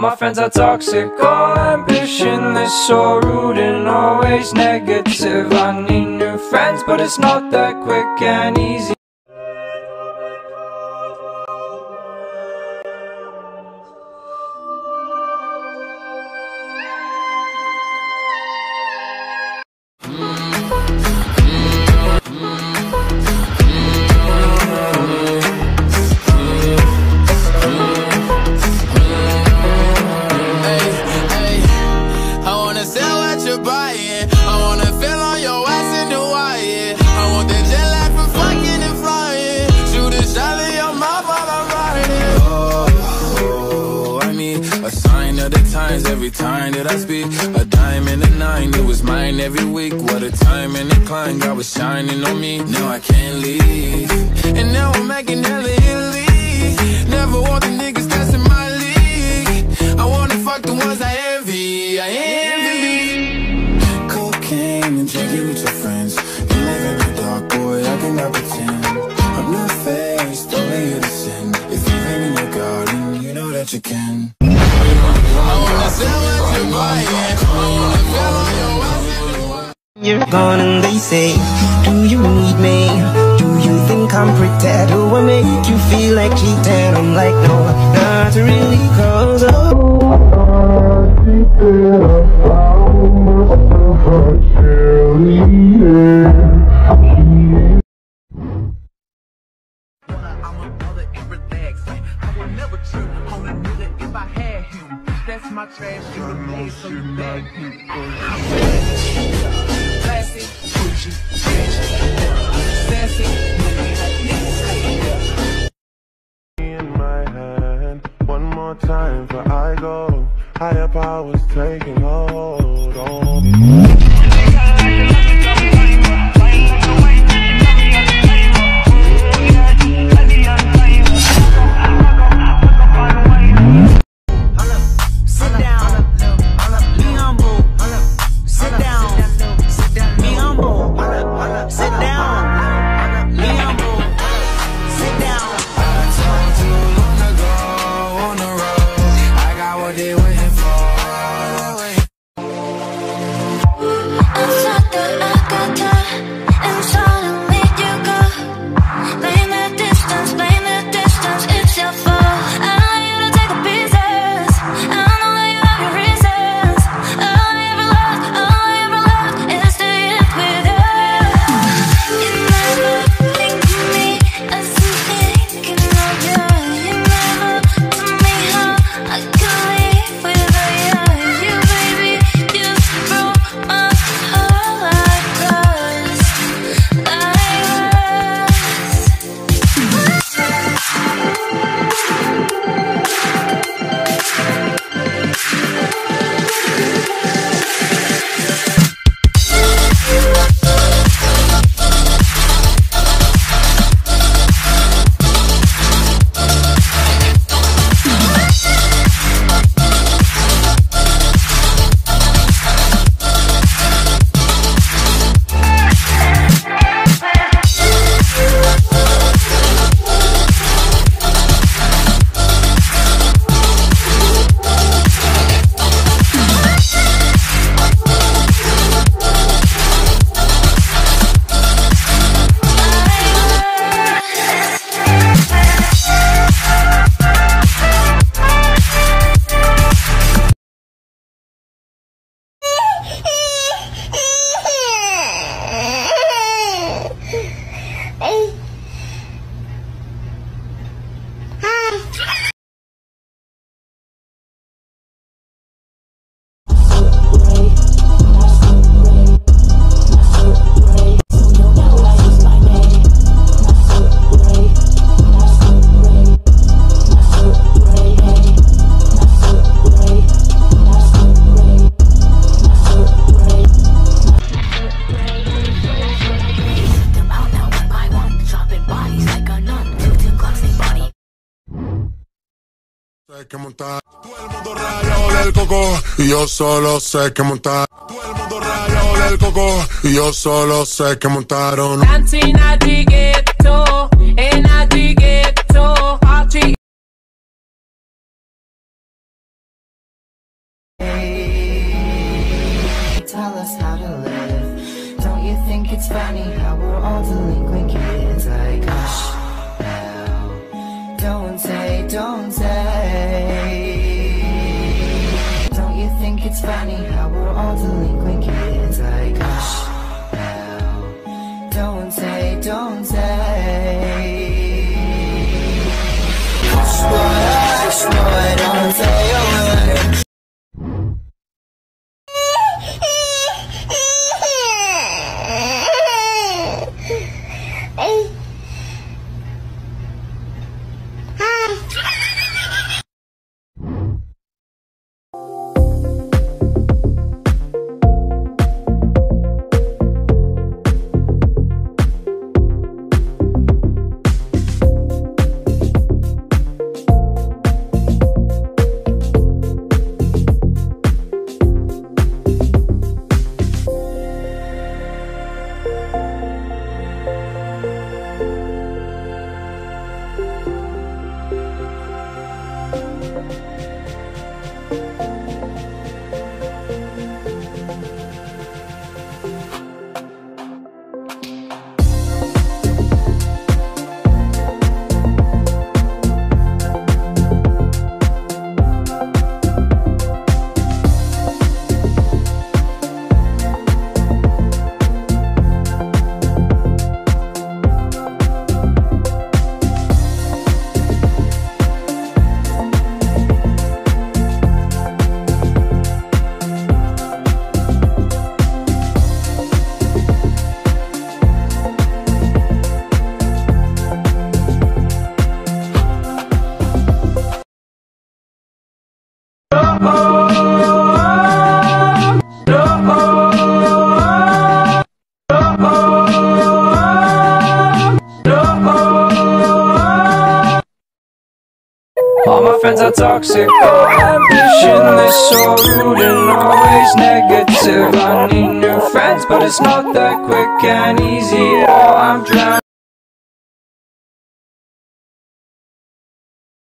All my friends are toxic, all ambition is so rude and always negative. I need new friends, but it's not that quick and easy. sun, God was shining on me. Now I can't leave. And now I'm making hella illy. Never want the niggas that's my league. I wanna fuck the You're gone and they say, do you need me? Do you think I'm pretend? Do I make you feel like cheating? I'm like, no, not really, cause I'm cheating. Del coco y yo solo sé que montar. Todo el mundo rayado del coco y yo solo sé que montaron. Dancing at the ghetto, in at the toxic, all ambitionless, so rude and always negative. I need new friends, but it's not that quick and easy. Oh, I'm drowning.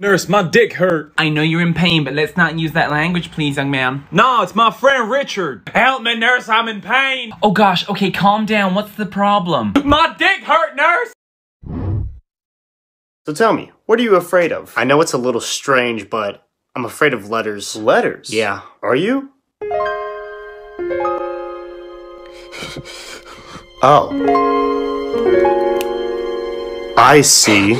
Nurse, my dick hurt. I know you're in pain, but let's not use that language, please, young man. No, it's my friend Richard. Help me, nurse, I'm in pain. Oh gosh, okay, calm down. What's the problem? My dick hurt, nurse. So tell me, what are you afraid of? I know it's a little strange, but I'm afraid of letters. Letters? Yeah. Are you? oh. I see.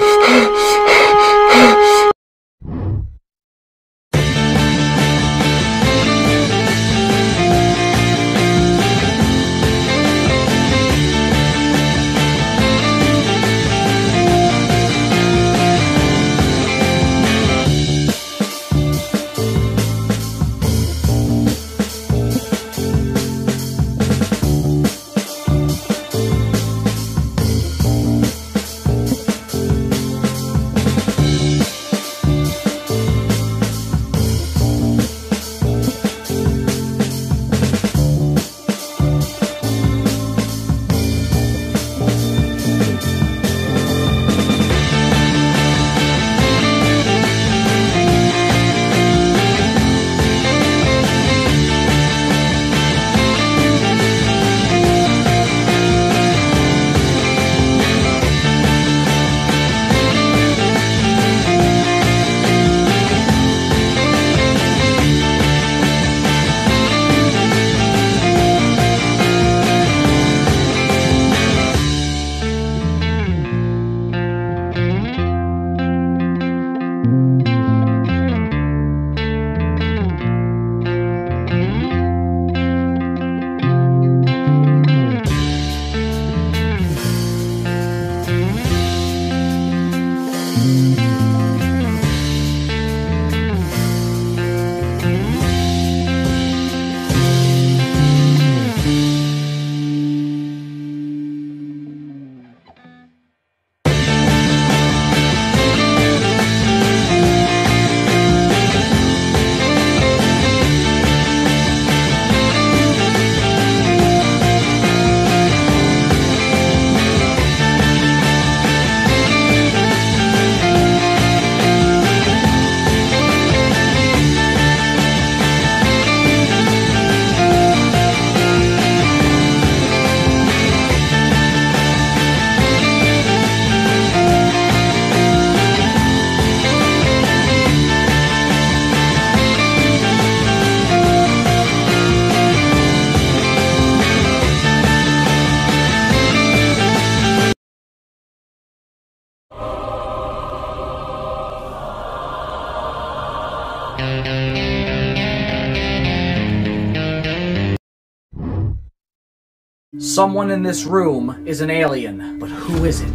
Someone in this room is an alien, but who is it?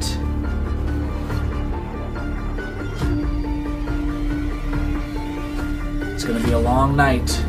It's gonna be a long night.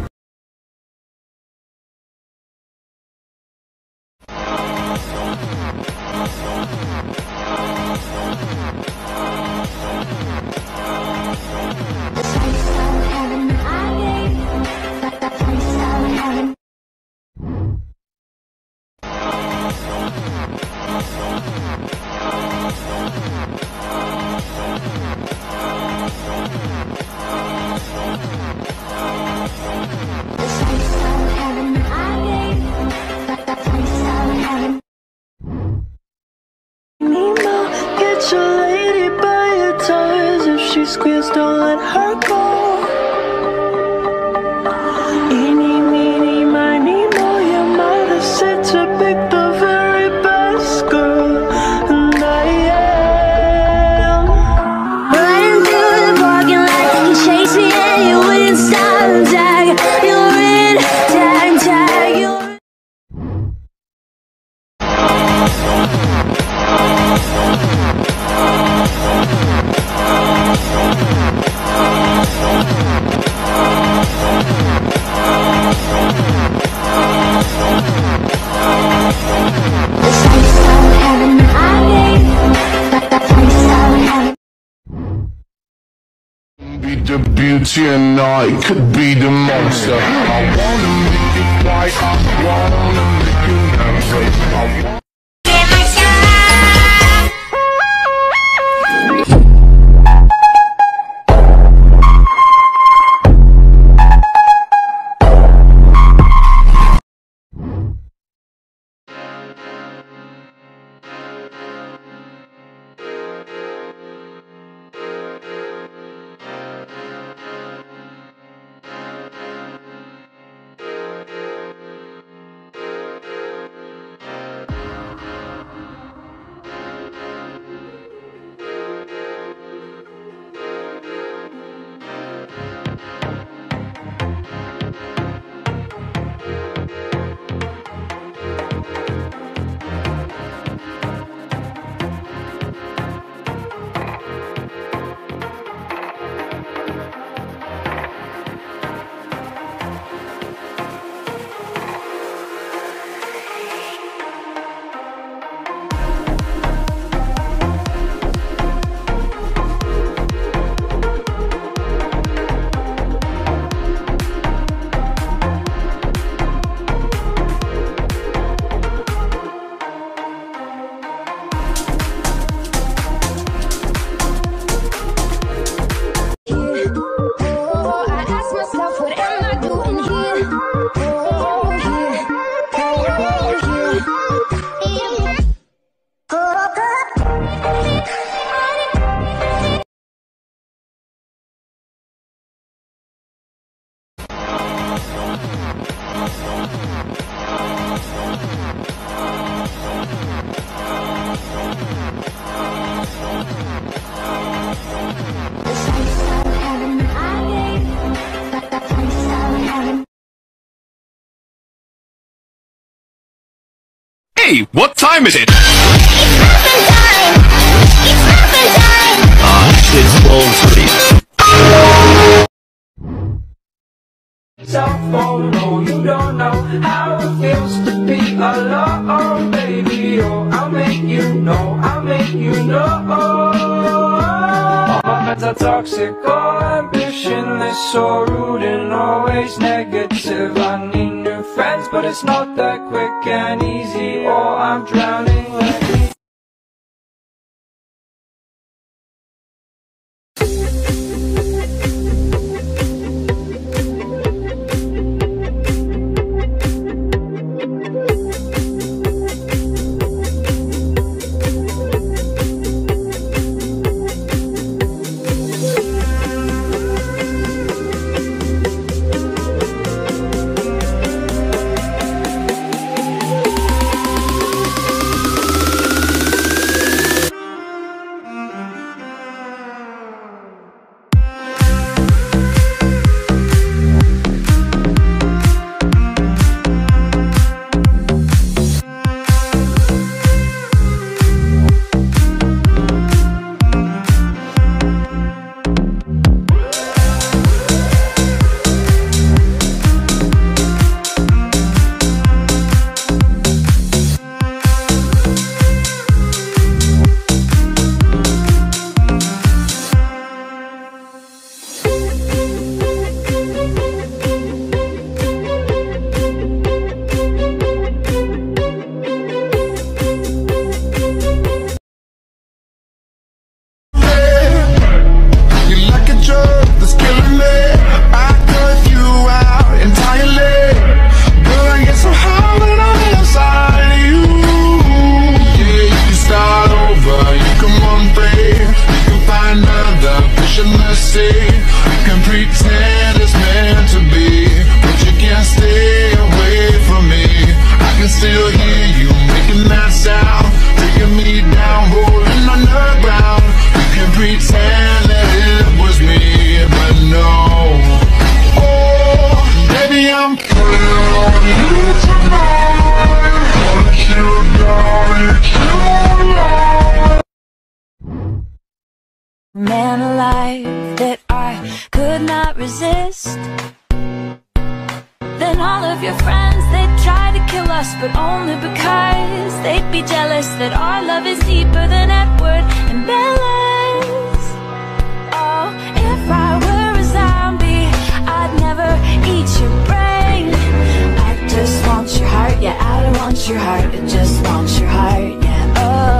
And I could be the monster. I wanna make you quiet. I wanna make you nervous. What time is it? Ah, it's twelve Cell phone, no, you don't know how it feels to be alone, baby. Oh, I'll make you know, I'll make you know. All my friends are toxic, all ambitionless, so rude and always negative. I need friends, but it's not that quick and easy. Or I'm drowning. love is deeper than Edward and Bella's Oh, if I were a zombie, I'd never eat your brain. I just want your heart, yeah, I don't want your heart I just want your heart, yeah, oh.